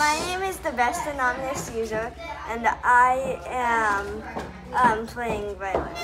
my name is the best anonymous user, and I am um, playing violin.